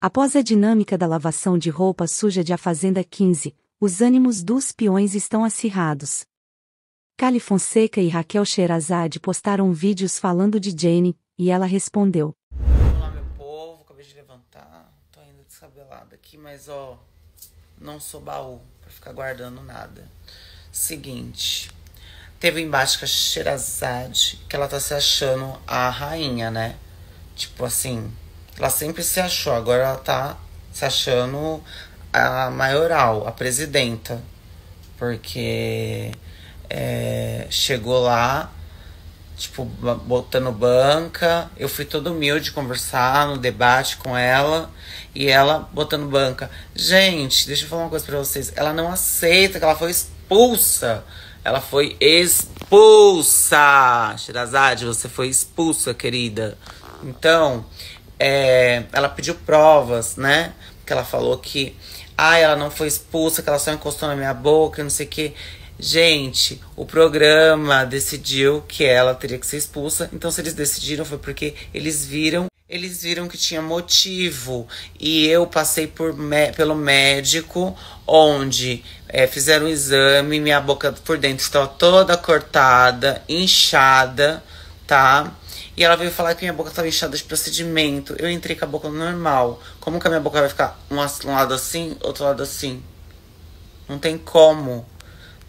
Após a dinâmica da lavação de roupa suja de A Fazenda 15, os ânimos dos peões estão acirrados. Cali Fonseca e Raquel Sherazade postaram vídeos falando de Jane, e ela respondeu. Olá, meu povo, acabei de levantar, tô ainda descabelada aqui, mas ó, não sou baú pra ficar guardando nada. Seguinte, teve embaixo com a Sherazade, que ela tá se achando a rainha, né? Tipo assim, ela sempre se achou, agora ela tá se achando a maioral, a presidenta. Porque é, chegou lá, tipo, botando banca. Eu fui todo humilde conversar no debate com ela. E ela botando banca. Gente, deixa eu falar uma coisa pra vocês. Ela não aceita que ela foi expulsa. Ela foi expulsa. Shirazade, você foi expulsa, querida. Então, é, ela pediu provas, né? Que ela falou que, ah, ela não foi expulsa, que ela só encostou na minha boca, não sei o que. Gente, o programa decidiu que ela teria que ser expulsa. Então, se eles decidiram, foi porque eles viram, eles viram que tinha motivo. E eu passei por pelo médico, onde é, fizeram um exame, minha boca por dentro estava toda cortada, inchada, tá? E ela veio falar que minha boca estava inchada de procedimento. Eu entrei com a boca normal. Como que a minha boca vai ficar um, lado assim, outro lado assim? Não tem como.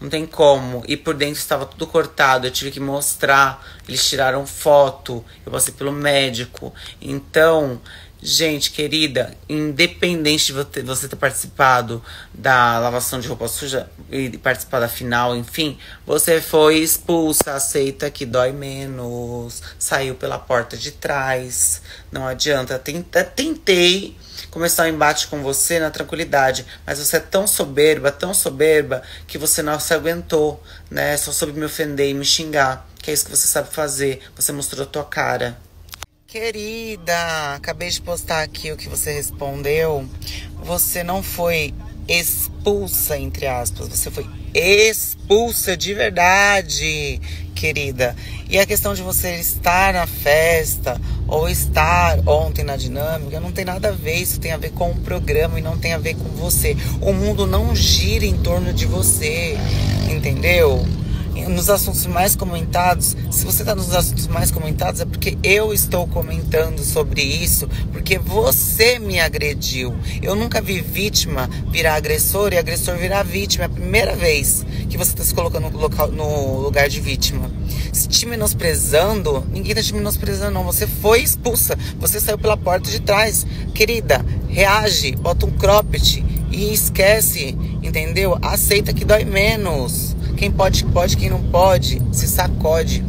Não tem como. E por dentro estava tudo cortado. Eu tive que mostrar. Eles tiraram foto. Eu passei pelo médico. Então, Gente, querida, independente de você ter participado da lavação de roupa suja e participar da final, enfim, você foi expulsa, aceita que dói menos, saiu pela porta de trás, não adianta. Tentei começar o um embate com você na tranquilidade, mas você é tão soberba, tão soberba, que você não se aguentou, né? Só soube me ofender e me xingar, que é isso que você sabe fazer. Você mostrou a tua cara. Querida, acabei de postar aqui o que você respondeu. Você não foi expulsa, entre aspas, você foi expulsa de verdade, querida. E a questão de você estar na festa ou estar ontem na dinâmica não tem nada a ver. Isso tem a ver com o programa e não tem a ver com você. O mundo não gira em torno de você, entendeu? Nos assuntos mais comentados, se você está nos assuntos mais comentados, é porque eu estou comentando sobre isso, porque você me agrediu. Eu nunca vi vítima virar agressor e agressor virar vítima. É a primeira vez que você está se colocando no, local, no lugar de vítima. Se te menosprezando, ninguém está te menosprezando, não. Você foi expulsa, você saiu pela porta de trás. Querida, reage, bota um cropped e esquece, entendeu? Aceita que dói menos. Quem pode, pode, quem não pode, se sacode.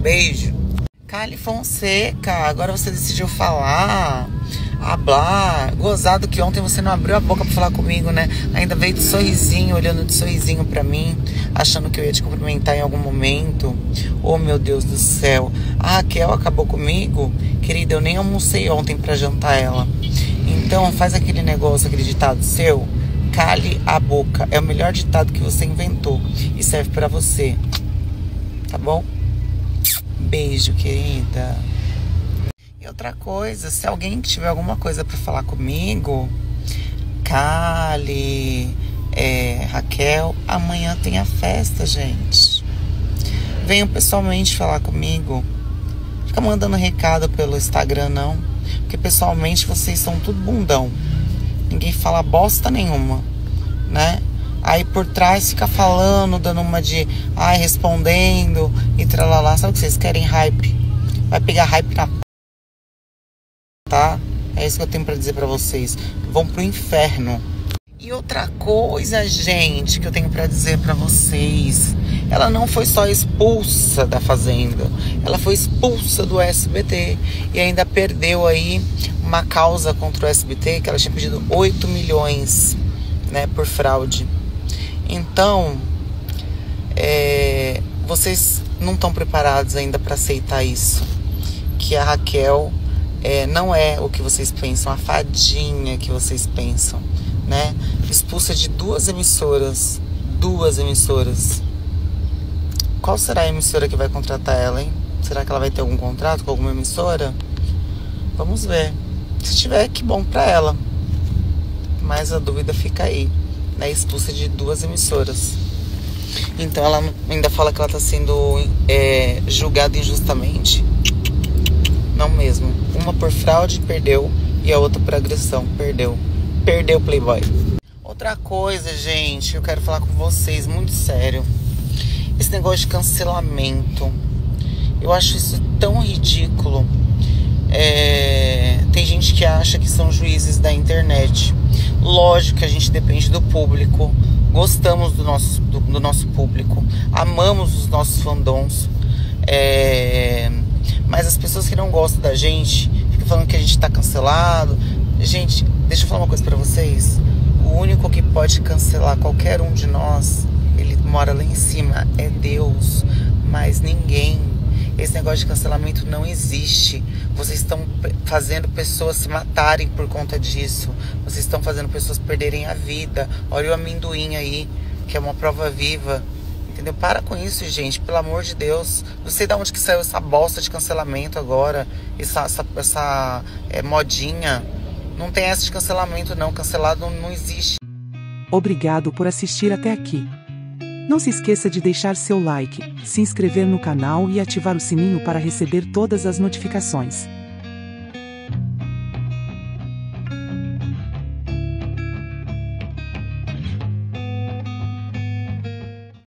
Beijo. Cali Fonseca, agora você decidiu falar, hablar. Gozado que ontem você não abriu a boca para falar comigo, né? Ainda veio de sorrisinho, olhando de sorrisinho para mim, achando que eu ia te cumprimentar em algum momento. Oh, meu Deus do céu. A Raquel acabou comigo? Querida, eu nem almocei ontem para jantar ela. Então, faz aquele negócio, aquele ditado seu Cale a boca. É o melhor ditado que você inventou e serve para você. Tá bom? Beijo, querida. E outra coisa, se alguém tiver alguma coisa para falar comigo, Cale, é, Raquel, amanhã tem a festa, gente. Venham pessoalmente falar comigo. Fica mandando recado pelo Instagram, não. Porque pessoalmente vocês são tudo bundão. Ninguém fala bosta nenhuma, né? Aí por trás fica falando, dando uma de ai, respondendo e tralalá. Sabe o que vocês querem? Hype. Vai pegar hype na tá? É isso que eu tenho para dizer para vocês. Vão pro inferno. E outra coisa, gente, que eu tenho para dizer para vocês, ela não foi só expulsa da fazenda, ela foi expulsa do SBT e ainda perdeu aí uma causa contra o SBT que ela tinha pedido 8 milhões né, por fraude. Então, é, vocês não estão preparados ainda para aceitar isso. Que a Raquel é, não é o que vocês pensam, a fadinha que vocês pensam, né? Expulsa de duas emissoras. Duas emissoras. Qual será a emissora que vai contratar ela, hein? Será que ela vai ter algum contrato com alguma emissora? Vamos ver. Se tiver, que bom pra ela. Mas a dúvida fica aí. Né? Expulsa de duas emissoras. Então ela ainda fala que ela tá sendo é, julgada injustamente. Não mesmo. Uma por fraude, perdeu. E a outra por agressão, perdeu. Perdeu Playboy. Outra coisa, gente, eu quero falar com vocês muito sério. Esse negócio de cancelamento. Eu acho isso tão ridículo. É... Tem gente que acha que são juízes da internet. Lógico que a gente depende do público. Gostamos do nosso, do, do nosso público. Amamos os nossos fandoms. É... Mas as pessoas que não gostam da gente ficam falando que a gente tá cancelado. Gente, deixa eu falar uma coisa para vocês. O único que pode cancelar qualquer um de nós, ele mora lá em cima, é Deus, mas ninguém. Esse negócio de cancelamento não existe. Vocês estão fazendo pessoas se matarem por conta disso. Vocês estão fazendo pessoas perderem a vida. Olha o amendoim aí, que é uma prova viva. Entendeu? Para com isso, gente, pelo amor de Deus. Não sei de onde que saiu essa bosta de cancelamento agora. Essa, essa, essa é, modinha. Não tem essa de cancelamento, não. Cancelado não existe. Obrigado por assistir até aqui. Não se esqueça de deixar seu like, se inscrever no canal e ativar o sininho para receber todas as notificações.